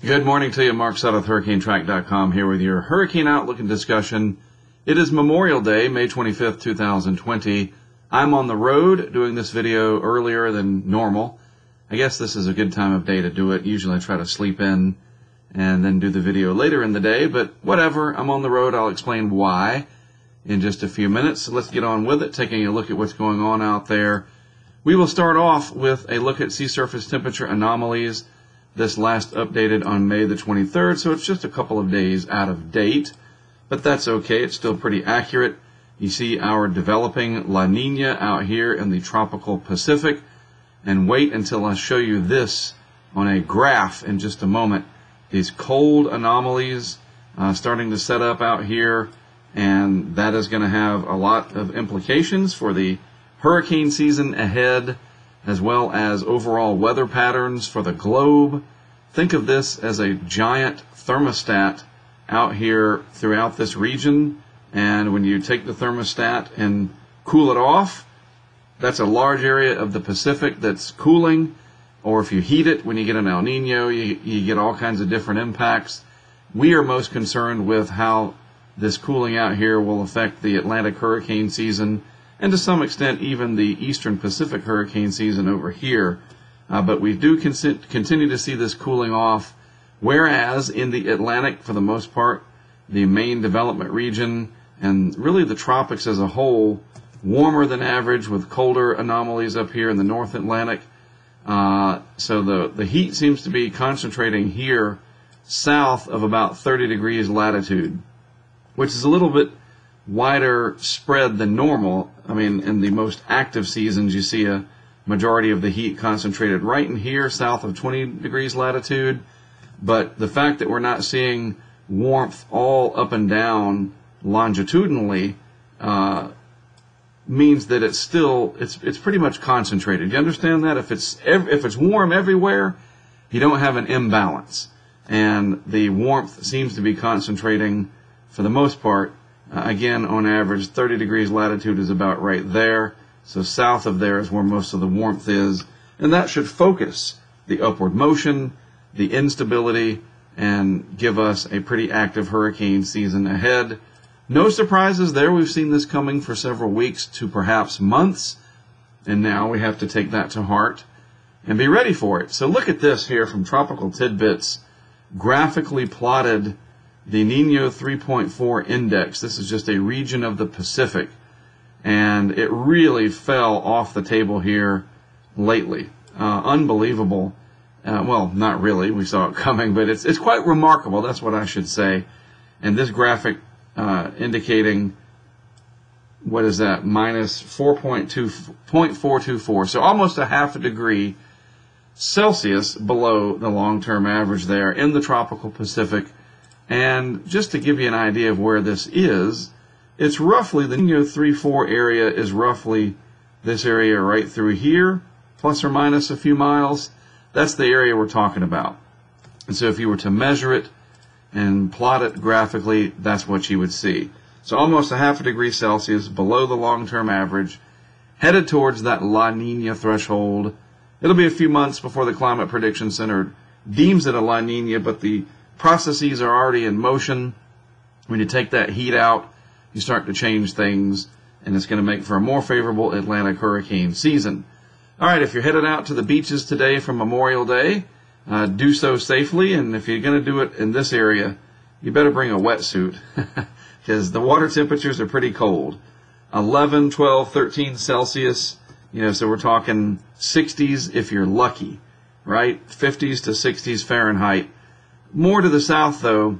Good morning to you, Mark Sudduth, HurricaneTrack.com, here with your Hurricane Outlook and discussion. It is Memorial Day, May 25th, 2020. I'm on the road doing this video earlier than normal. I guess this is a good time of day to do it. Usually I try to sleep in and then do the video later in the day, but whatever. I'm on the road. I'll explain why in just a few minutes. So let's get on with it, taking a look at what's going on out there. We will start off with a look at sea surface temperature anomalies. This last updated on May the 23rd, so it's just a couple of days out of date, but that's okay. It's still pretty accurate. You see our developing La Nina out here in the tropical Pacific. And wait until I show you this on a graph in just a moment. These cold anomalies uh, starting to set up out here and that is going to have a lot of implications for the hurricane season ahead, as well as overall weather patterns for the globe. Think of this as a giant thermostat out here throughout this region, and when you take the thermostat and cool it off, that's a large area of the Pacific that's cooling, or if you heat it when you get an El Nino, you, you get all kinds of different impacts. We are most concerned with how this cooling out here will affect the Atlantic hurricane season and to some extent even the eastern Pacific hurricane season over here. Uh, but we do con- continue to see this cooling off, whereas in the Atlantic, for the most part, the main development region and really the tropics as a whole, warmer than average with colder anomalies up here in the North Atlantic. Uh, so the, the heat seems to be concentrating here south of about 30 degrees latitude which is a little bit wider spread than normal. I mean, in the most active seasons, you see a majority of the heat concentrated right in here, south of 20 degrees latitude. But the fact that we're not seeing warmth all up and down longitudinally uh, means that it's still it's it's pretty much concentrated. You understand that if it's if it's warm everywhere, you don't have an imbalance, and the warmth seems to be concentrating for the most part, uh, again, on average, 30 degrees latitude is about right there. So south of there is where most of the warmth is. And that should focus the upward motion, the instability, and give us a pretty active hurricane season ahead. No surprises there. We've seen this coming for several weeks to perhaps months. And now we have to take that to heart and be ready for it. So look at this here from Tropical Tidbits, graphically plotted the Nino 3.4 index. This is just a region of the Pacific, and it really fell off the table here lately. Uh, unbelievable. Uh, well, not really. We saw it coming, but it's it's quite remarkable. That's what I should say. And this graphic uh, indicating what is that minus 4.2 so almost a half a degree Celsius below the long-term average there in the tropical Pacific and just to give you an idea of where this is, it's roughly, the Nino 3-4 area is roughly this area right through here, plus or minus a few miles. That's the area we're talking about. And so if you were to measure it and plot it graphically, that's what you would see. So almost a half a degree Celsius below the long-term average, headed towards that La Nina threshold. It'll be a few months before the Climate Prediction Center deems it a La Nina, but the processes are already in motion. When you take that heat out, you start to change things, and it's going to make for a more favorable Atlantic hurricane season. All right, if you're headed out to the beaches today for Memorial Day, uh, do so safely, and if you're going to do it in this area, you better bring a wetsuit because the water temperatures are pretty cold 11, 12, 13 Celsius. You know, so we're talking 60s if you're lucky, right? 50s to 60s Fahrenheit more to the south, though,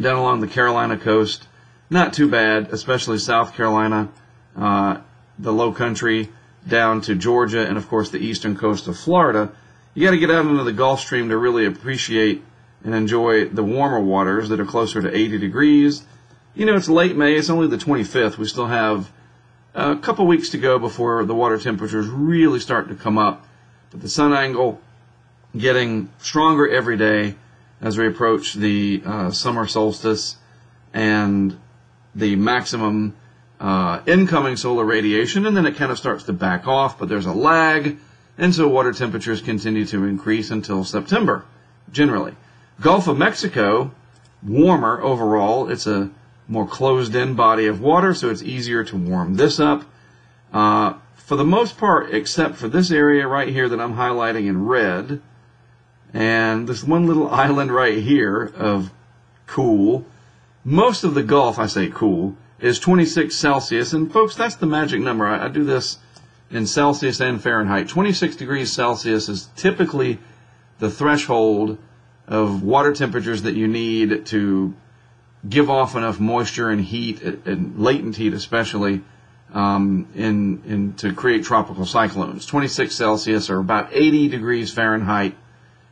down along the Carolina coast, not too bad, especially South Carolina, uh, the low country, down to Georgia, and of course the eastern coast of Florida. You got to get out into the Gulf Stream to really appreciate and enjoy the warmer waters that are closer to 80 degrees. You know, it's late May, it's only the 25th. We still have a couple weeks to go before the water temperatures really start to come up. But the sun angle getting stronger every day as we approach the uh, summer solstice and the maximum uh, incoming solar radiation, and then it kind of starts to back off, but there's a lag, and so water temperatures continue to increase until September, generally. Gulf of Mexico, warmer overall. It's a more closed in body of water, so it's easier to warm this up. Uh, for the most part, except for this area right here that I'm highlighting in red, and this one little island right here of cool, most of the Gulf, I say cool, is 26 Celsius. And folks, that's the magic number. I, I do this in Celsius and Fahrenheit. 26 degrees Celsius is typically the threshold of water temperatures that you need to give off enough moisture and heat and latent heat especially um, in, in to create tropical cyclones 26 celsius or about 80 degrees fahrenheit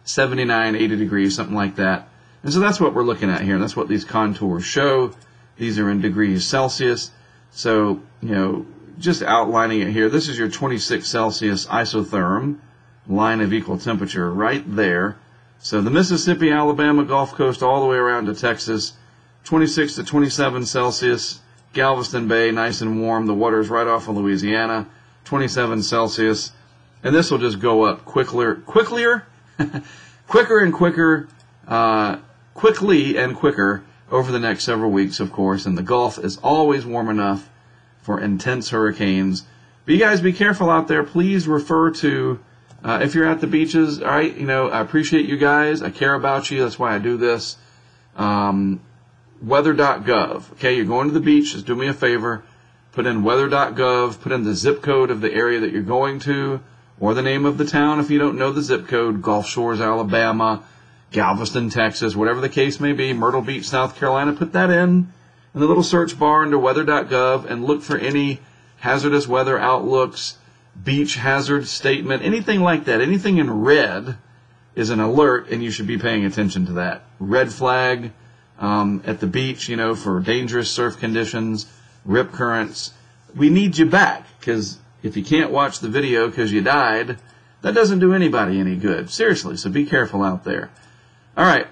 79 80 degrees something like that and so that's what we're looking at here that's what these contours show these are in degrees celsius so you know just outlining it here this is your 26 celsius isotherm line of equal temperature right there so the Mississippi, Alabama, Gulf Coast, all the way around to Texas, 26 to 27 Celsius. Galveston Bay, nice and warm. The water's right off of Louisiana, 27 Celsius. And this will just go up quicker, quicklier, quicker and quicker, uh, quickly and quicker over the next several weeks, of course. And the Gulf is always warm enough for intense hurricanes. But you guys be careful out there. Please refer to uh, if you're at the beaches, all right, you know, I appreciate you guys. I care about you. That's why I do this. Um, weather.gov. Okay, you're going to the beach. Just do me a favor. Put in weather.gov. Put in the zip code of the area that you're going to, or the name of the town if you don't know the zip code. Gulf Shores, Alabama, Galveston, Texas, whatever the case may be. Myrtle Beach, South Carolina. Put that in in the little search bar under weather.gov and look for any hazardous weather outlooks beach hazard statement, anything like that, anything in red is an alert, and you should be paying attention to that. Red flag um, at the beach, you know, for dangerous surf conditions, rip currents. We need you back because if you can't watch the video because you died, that doesn't do anybody any good. Seriously, so be careful out there. All right,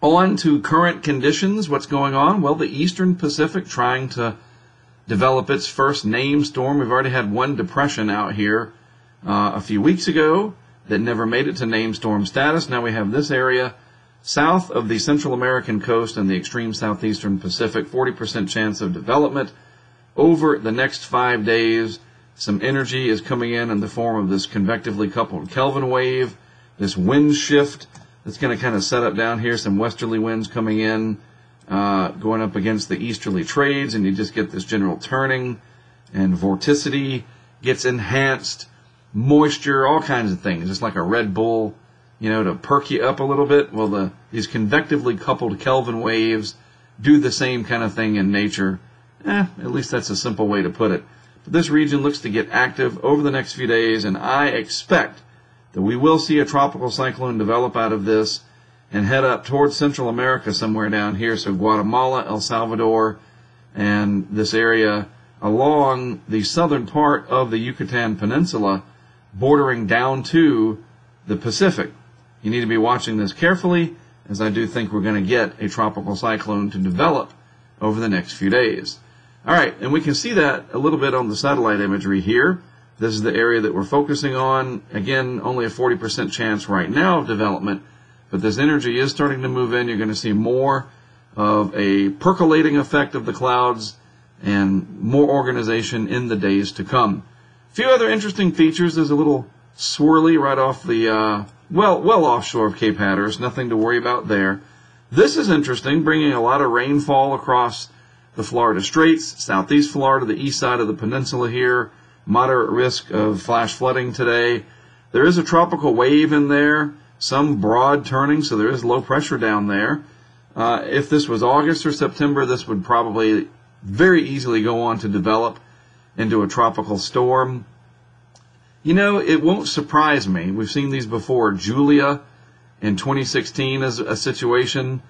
on to current conditions. What's going on? Well, the Eastern Pacific trying to develop its first name storm. We've already had one depression out here uh, a few weeks ago that never made it to name storm status. Now we have this area south of the Central American coast and the extreme southeastern Pacific, 40% chance of development. Over the next five days, some energy is coming in in the form of this convectively coupled Kelvin wave, this wind shift that's going to kind of set up down here, some westerly winds coming in uh, going up against the easterly trades, and you just get this general turning, and vorticity gets enhanced, moisture, all kinds of things, It's like a Red Bull, you know, to perk you up a little bit. Well, the these convectively coupled Kelvin waves do the same kind of thing in nature. Eh, at least that's a simple way to put it. This region looks to get active over the next few days, and I expect that we will see a tropical cyclone develop out of this and head up towards Central America somewhere down here. So Guatemala, El Salvador, and this area along the southern part of the Yucatan Peninsula, bordering down to the Pacific. You need to be watching this carefully, as I do think we're going to get a tropical cyclone to develop over the next few days. All right, and we can see that a little bit on the satellite imagery here. This is the area that we're focusing on. Again, only a 40% chance right now of development but this energy is starting to move in. You're going to see more of a percolating effect of the clouds and more organization in the days to come. A few other interesting features. There's a little swirly right off the, uh, well, well offshore of Cape Hatteras. Nothing to worry about there. This is interesting, bringing a lot of rainfall across the Florida Straits, southeast Florida, the east side of the peninsula here. Moderate risk of flash flooding today. There is a tropical wave in there some broad turning, so there is low pressure down there. Uh, if this was August or September, this would probably very easily go on to develop into a tropical storm. You know, it won't surprise me. We've seen these before. Julia in 2016 is a situation,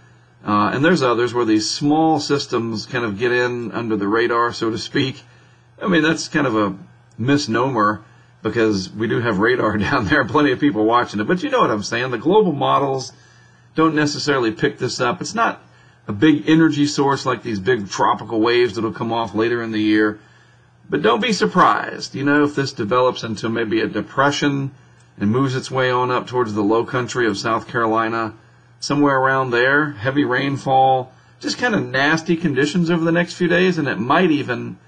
uh, and there's others where these small systems kind of get in under the radar, so to speak. I mean, that's kind of a misnomer because we do have radar down there, plenty of people watching it. But you know what I'm saying? The global models don't necessarily pick this up. It's not a big energy source like these big tropical waves that'll come off later in the year. But don't be surprised, you know, if this develops into maybe a depression and moves its way on up towards the low country of South Carolina, somewhere around there. Heavy rainfall, just kind of nasty conditions over the next few days, and it might even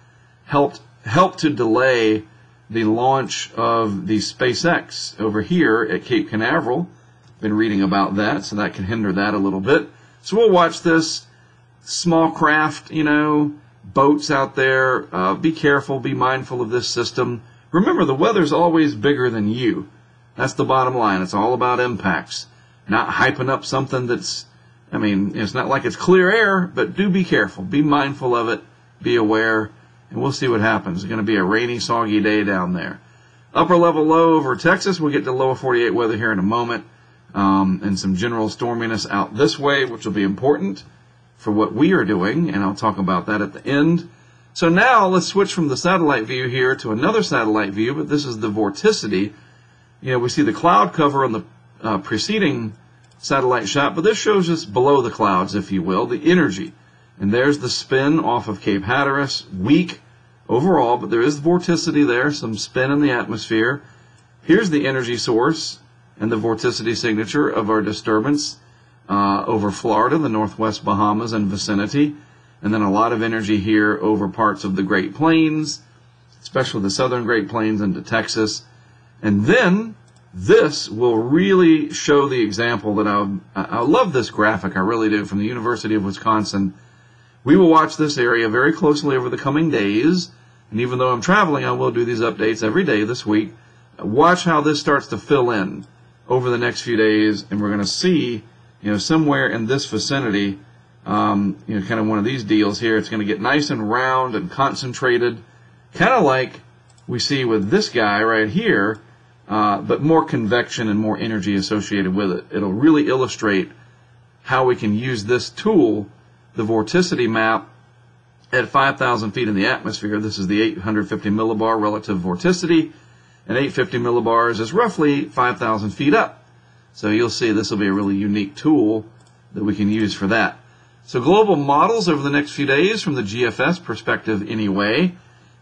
help help to delay the launch of the SpaceX over here at Cape Canaveral. Been reading about that, so that can hinder that a little bit. So we'll watch this small craft, you know, boats out there. Uh, be careful, be mindful of this system. Remember, the weather's always bigger than you. That's the bottom line. It's all about impacts, not hyping up something that's, I mean, it's not like it's clear air, but do be careful. Be mindful of it. Be aware, and we'll see what happens. It's going to be a rainy, soggy day down there. Upper level low over Texas. We'll get to lower 48 weather here in a moment. Um, and some general storminess out this way, which will be important for what we are doing, and I'll talk about that at the end. So now let's switch from the satellite view here to another satellite view, but this is the vorticity. You know, we see the cloud cover on the uh, preceding satellite shot, but this shows us below the clouds, if you will, the energy. And there's the spin off of Cape Hatteras, weak overall, but there is vorticity there, some spin in the atmosphere. Here's the energy source and the vorticity signature of our disturbance uh, over Florida, the northwest Bahamas and vicinity and then a lot of energy here over parts of the Great Plains, especially the southern Great Plains into Texas. And then this will really show the example that I, I love this graphic, I really do, from the University of Wisconsin. We will watch this area very closely over the coming days, and even though I'm traveling, I will do these updates every day this week. Watch how this starts to fill in over the next few days, and we're going to see, you know, somewhere in this vicinity, um, you know, kind of one of these deals here. It's going to get nice and round and concentrated, kind of like we see with this guy right here, uh, but more convection and more energy associated with it. It'll really illustrate how we can use this tool, the vorticity map, at 5,000 feet in the atmosphere. This is the 850 millibar relative vorticity, and 850 millibars is roughly 5,000 feet up. So you'll see this will be a really unique tool that we can use for that. So global models over the next few days from the GFS perspective anyway.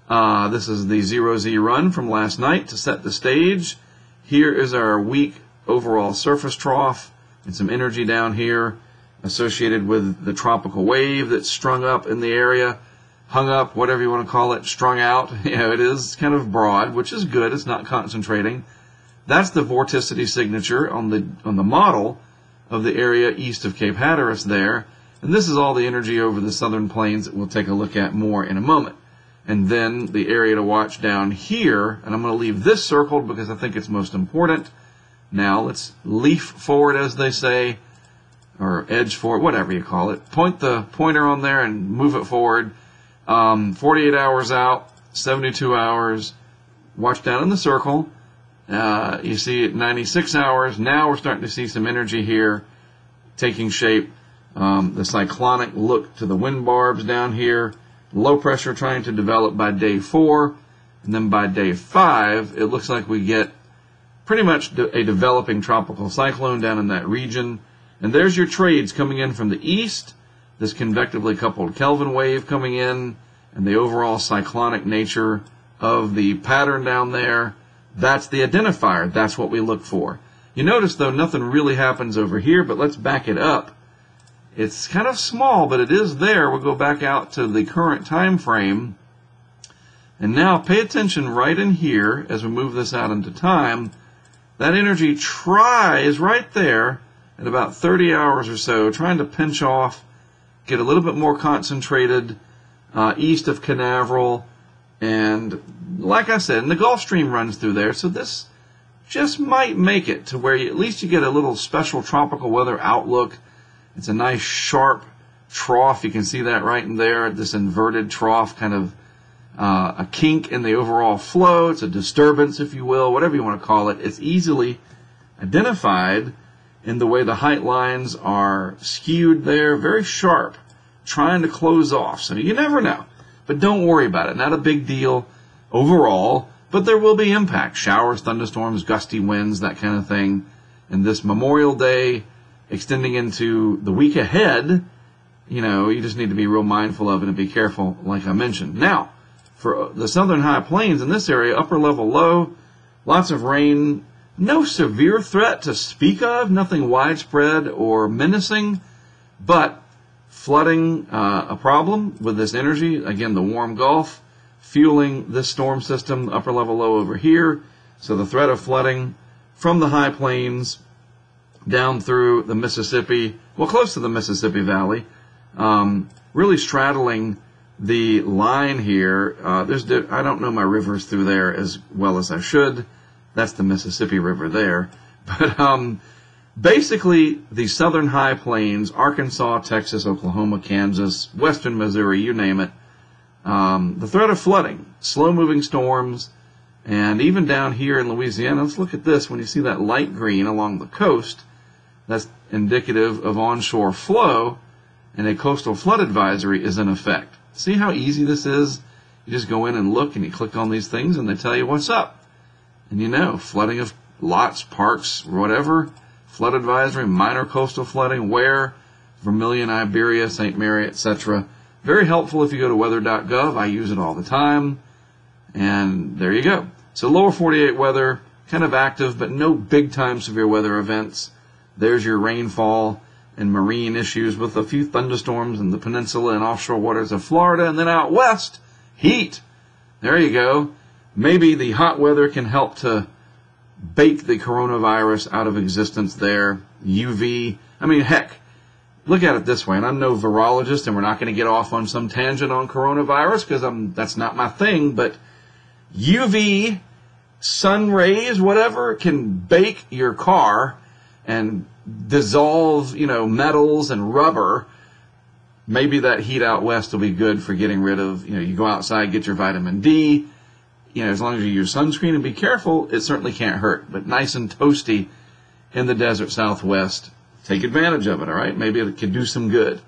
Uh, this is the zero Z run from last night to set the stage. Here is our weak overall surface trough and some energy down here associated with the tropical wave that's strung up in the area, hung up, whatever you want to call it, strung out. You know, it is kind of broad, which is good. It's not concentrating. That's the vorticity signature on the on the model of the area east of Cape Hatteras there. And this is all the energy over the southern plains that we'll take a look at more in a moment. And then the area to watch down here, and I'm going to leave this circled because I think it's most important. Now let's leaf forward, as they say, or edge forward, whatever you call it. Point the pointer on there and move it forward. Um, 48 hours out, 72 hours. Watch down in the circle. Uh, you see it 96 hours. Now we're starting to see some energy here taking shape. Um, the cyclonic look to the wind barbs down here. Low pressure trying to develop by day four. And then by day five, it looks like we get pretty much a developing tropical cyclone down in that region. And there's your trades coming in from the east, this convectively coupled Kelvin wave coming in, and the overall cyclonic nature of the pattern down there. That's the identifier. That's what we look for. You notice, though, nothing really happens over here, but let's back it up it's kind of small, but it is there. We'll go back out to the current time frame. And now pay attention right in here as we move this out into time. That energy tries right there at about 30 hours or so, trying to pinch off, get a little bit more concentrated uh, east of Canaveral. And like I said, and the Gulf Stream runs through there, so this just might make it to where you, at least you get a little special tropical weather outlook it's a nice sharp trough. You can see that right in there, this inverted trough, kind of uh, a kink in the overall flow. It's a disturbance, if you will, whatever you want to call it. It's easily identified in the way the height lines are skewed there, very sharp, trying to close off. So you never know. But don't worry about it. Not a big deal overall, but there will be impact. Showers, thunderstorms, gusty winds, that kind of thing. And this Memorial Day, extending into the week ahead, you know, you just need to be real mindful of it and be careful, like I mentioned. Now, for the southern high plains in this area, upper level low, lots of rain No severe threat to speak of, nothing widespread or menacing, but flooding uh, a problem with this energy. Again, the warm Gulf fueling this storm system, upper level low over here. So the threat of flooding from the high plains down through the Mississippi, well, close to the Mississippi Valley, um, really straddling the line here. Uh, there's I don't know my rivers through there as well as I should. That's the Mississippi River there. But um, basically, the southern high plains, Arkansas, Texas, Oklahoma, Kansas, western Missouri, you name it, um, the threat of flooding, slow moving storms, and even down here in Louisiana, let's look at this. When you see that light green along the coast, that's indicative of onshore flow, and a coastal flood advisory is in effect. See how easy this is? You just go in and look and you click on these things and they tell you what's up. And you know, flooding of lots, parks, whatever, flood advisory, minor coastal flooding, where, Vermilion, Iberia, St. Mary, etc. Very helpful if you go to weather.gov. I use it all the time. And there you go. So lower 48 weather, kind of active, but no big time severe weather events. There's your rainfall and marine issues with a few thunderstorms in the peninsula and offshore waters of Florida. And then out west, heat. There you go maybe the hot weather can help to bake the coronavirus out of existence there. UV. I mean, heck, look at it this way, and I'm no virologist, and we're not going to get off on some tangent on coronavirus because I'm that's not my thing. But UV, sun rays, whatever, can bake your car and dissolve, you know, metals and rubber. Maybe that heat out west will be good for getting rid of, you know, you go outside, get your vitamin D you know, as long as you use sunscreen and be careful, it certainly can't hurt. But nice and toasty in the desert southwest. Take advantage of it, all right? Maybe it could do some good.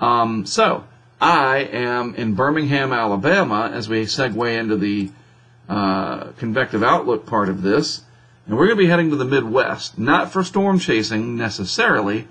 Um, so, I am in Birmingham, Alabama, as we segue into the uh, convective outlook part of this. And we're going to be heading to the Midwest, not for storm chasing necessarily,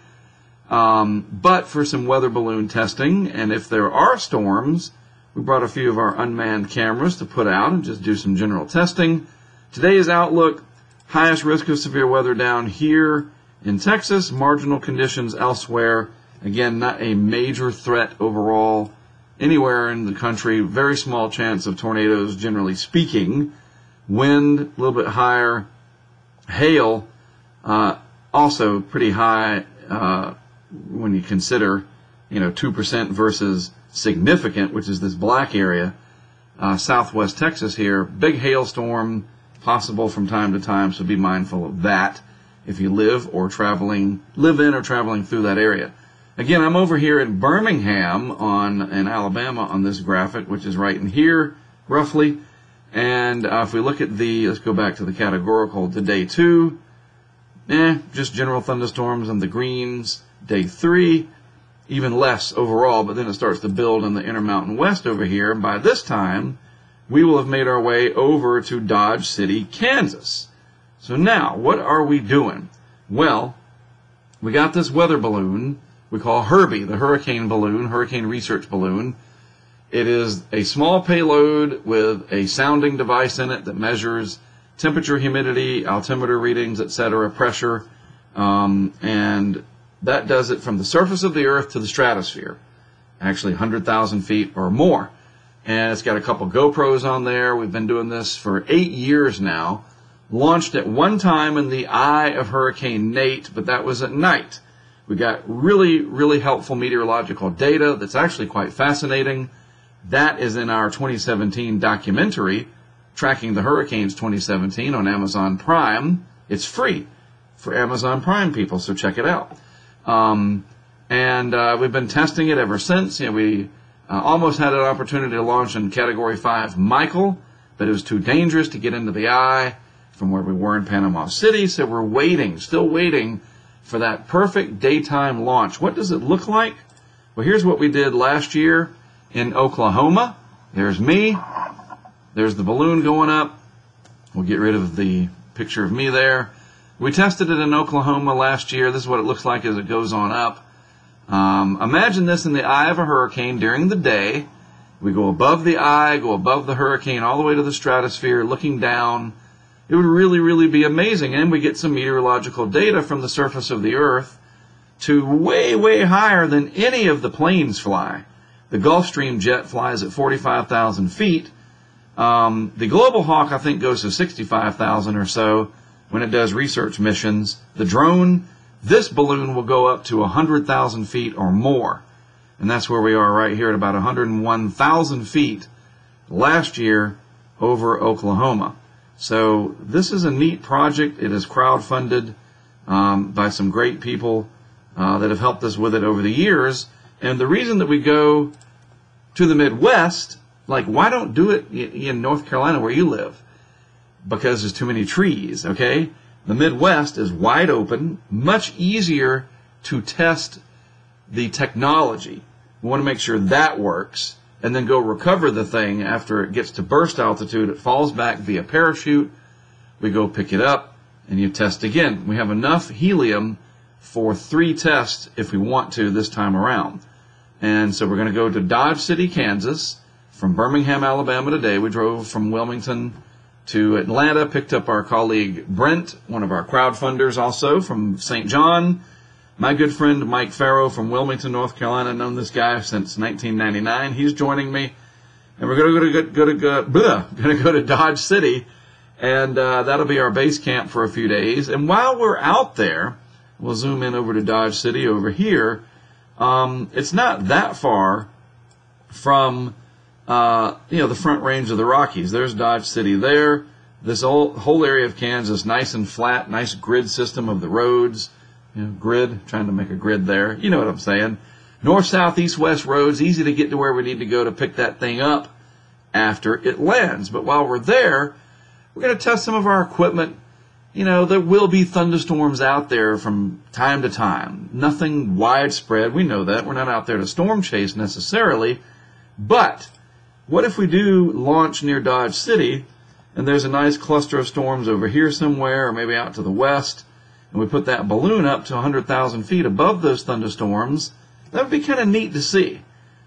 um, but for some weather balloon testing. And if there are storms, we brought a few of our unmanned cameras to put out and just do some general testing. Today's outlook, highest risk of severe weather down here in Texas, marginal conditions elsewhere. Again, not a major threat overall anywhere in the country. Very small chance of tornadoes, generally speaking. Wind, a little bit higher. Hail, uh, also pretty high uh, when you consider, you know, 2% versus significant, which is this black area, uh, southwest Texas here. Big hailstorm possible from time to time, so be mindful of that if you live or traveling, live in or traveling through that area. Again, I'm over here in Birmingham on in Alabama on this graphic, which is right in here, roughly. And uh, if we look at the, let's go back to the categorical to day two. Eh, just general thunderstorms and the greens. Day three, even less overall, but then it starts to build in the Intermountain West over here. And by this time, we will have made our way over to Dodge City, Kansas. So now, what are we doing? Well, we got this weather balloon we call Herbie, the hurricane balloon, hurricane research balloon. It is a small payload with a sounding device in it that measures temperature, humidity, altimeter readings, etc., pressure, um, and that does it from the surface of the Earth to the stratosphere, actually 100,000 feet or more. And it's got a couple GoPros on there. We've been doing this for eight years now. Launched at one time in the eye of Hurricane Nate, but that was at night. We got really, really helpful meteorological data that's actually quite fascinating. That is in our 2017 documentary, Tracking the Hurricanes 2017 on Amazon Prime. It's free for Amazon Prime people, so check it out. Um, and uh, we've been testing it ever since. You know, we uh, almost had an opportunity to launch in Category 5 Michael, but it was too dangerous to get into the eye from where we were in Panama City, so we're waiting, still waiting for that perfect daytime launch. What does it look like? Well, here's what we did last year in Oklahoma. There's me. There's the balloon going up. We'll get rid of the picture of me there. We tested it in Oklahoma last year. This is what it looks like as it goes on up. Um, imagine this in the eye of a hurricane during the day. We go above the eye, go above the hurricane, all the way to the stratosphere, looking down. It would really, really be amazing. And we get some meteorological data from the surface of the Earth to way, way higher than any of the planes fly. The Gulfstream jet flies at 45,000 feet. Um, the Global Hawk, I think, goes to 65,000 or so when it does research missions. The drone, this balloon will go up to 100,000 feet or more. And that's where we are right here at about 101,000 feet last year over Oklahoma. So this is a neat project. It is crowdfunded um, by some great people uh, that have helped us with it over the years. And the reason that we go to the Midwest, like why don't do it in North Carolina where you live? Because there's too many trees, okay? The Midwest is wide open, much easier to test the technology. We want to make sure that works and then go recover the thing after it gets to burst altitude. It falls back via parachute. We go pick it up and you test again. We have enough helium for three tests if we want to this time around. And so we're going to go to Dodge City, Kansas from Birmingham, Alabama today. We drove from Wilmington to Atlanta, picked up our colleague Brent, one of our crowdfunders also from St. John. My good friend Mike Farrow from Wilmington, North Carolina, known this guy since 1999. He's joining me, and we're going to go to go to go, going to go to Dodge City, and uh, that'll be our base camp for a few days. And while we're out there, we'll zoom in over to Dodge City over here. Um, it's not that far from uh, you know the front range of the Rockies. There's Dodge City there. This whole, whole area of Kansas, nice and flat, nice grid system of the roads you know, grid, trying to make a grid there. You know what I'm saying. North, south, east, west roads, easy to get to where we need to go to pick that thing up after it lands. But while we're there, we're going to test some of our equipment. You know, there will be thunderstorms out there from time to time. Nothing widespread. We know that. We're not out there to storm chase necessarily. But what if we do launch near Dodge City and there's a nice cluster of storms over here somewhere or maybe out to the west? and we put that balloon up to 100,000 feet above those thunderstorms, that would be kind of neat to see.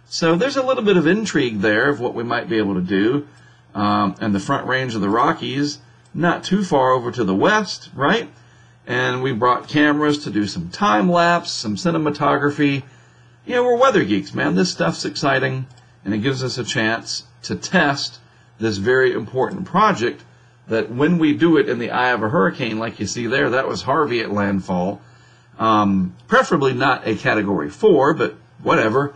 So there's a little bit of intrigue there of what we might be able to do. Um, and the front range of the Rockies, not too far over to the west, right? And we brought cameras to do some time lapse, some cinematography. You know, we're weather geeks, man. This stuff's exciting, and it gives us a chance to test this very important project that when we do it in the eye of a hurricane, like you see there, that was Harvey at landfall. Um, preferably not a category four, but whatever.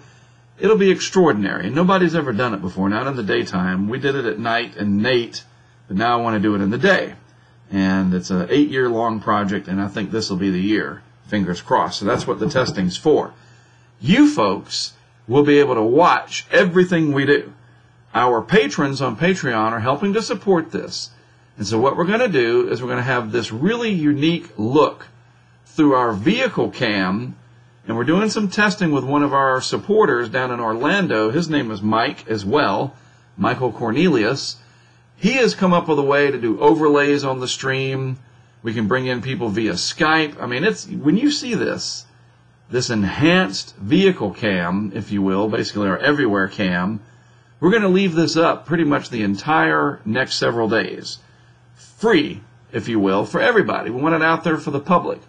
It'll be extraordinary. Nobody's ever done it before, not in the daytime. We did it at night and Nate, but now I want to do it in the day. And it's an eight year long project, and I think this will be the year. Fingers crossed. So that's what the testing's for. You folks will be able to watch everything we do. Our patrons on Patreon are helping to support this. And so what we're going to do is we're going to have this really unique look through our vehicle cam. And we're doing some testing with one of our supporters down in Orlando. His name is Mike as well, Michael Cornelius. He has come up with a way to do overlays on the stream. We can bring in people via Skype. I mean, it's when you see this, this enhanced vehicle cam, if you will, basically our everywhere cam, we're going to leave this up pretty much the entire next several days free, if you will, for everybody. We want it out there for the public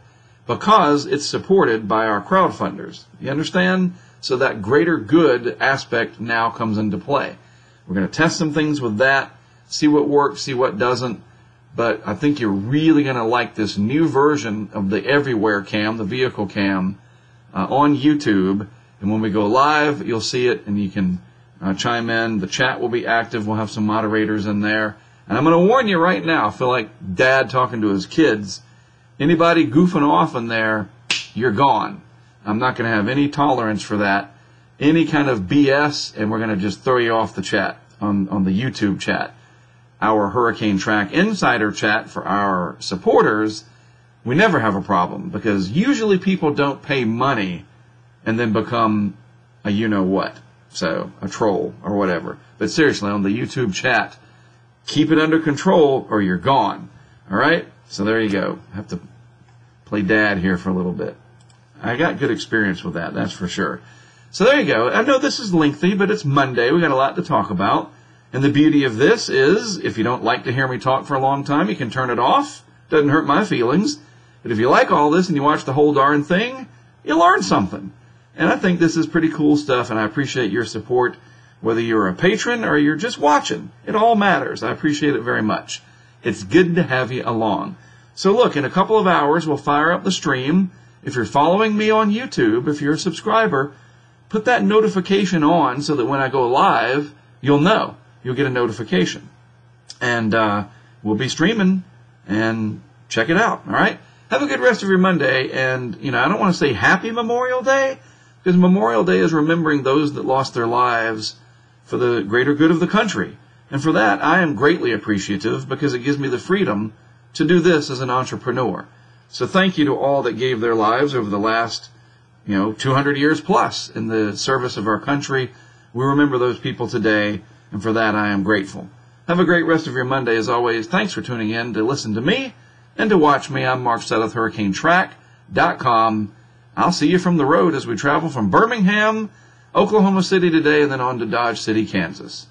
because it's supported by our crowdfunders. You understand? So that greater good aspect now comes into play. We're going to test some things with that, see what works, see what doesn't. But I think you're really going to like this new version of the everywhere cam, the vehicle cam, uh, on YouTube. And when we go live, you'll see it and you can uh, chime in. The chat will be active. We'll have some moderators in there. And I'm going to warn you right now, I feel like dad talking to his kids. Anybody goofing off in there, you're gone. I'm not going to have any tolerance for that. Any kind of BS, and we're going to just throw you off the chat on, on the YouTube chat. Our Hurricane Track Insider chat for our supporters, we never have a problem because usually people don't pay money and then become a you know what. So, a troll or whatever. But seriously, on the YouTube chat, keep it under control or you're gone. All right? So there you go. I have to play dad here for a little bit. I got good experience with that, that's for sure. So there you go. I know this is lengthy, but it's Monday. We got a lot to talk about. And the beauty of this is, if you don't like to hear me talk for a long time, you can turn it off. Doesn't hurt my feelings. But if you like all this and you watch the whole darn thing, you learn something. And I think this is pretty cool stuff, and I appreciate your support, whether you're a patron or you're just watching. It all matters. I appreciate it very much. It's good to have you along. So look, in a couple of hours, we'll fire up the stream. If you're following me on YouTube, if you're a subscriber, put that notification on so that when I go live, you'll know you'll get a notification. And uh, we'll be streaming and check it out. All right. Have a good rest of your Monday. And, you know, I don't want to say happy Memorial Day because Memorial Day is remembering those that lost their lives for the greater good of the country. And for that, I am greatly appreciative because it gives me the freedom to do this as an entrepreneur. So thank you to all that gave their lives over the last, you know, 200 years plus in the service of our country. We remember those people today and for that I am grateful. Have a great rest of your Monday as always. Thanks for tuning in to listen to me and to watch me. I'm Mark Sudduth, HurricaneTrack.com. I'll see you from the road as we travel from Birmingham, Oklahoma City today, and then on to Dodge City, Kansas.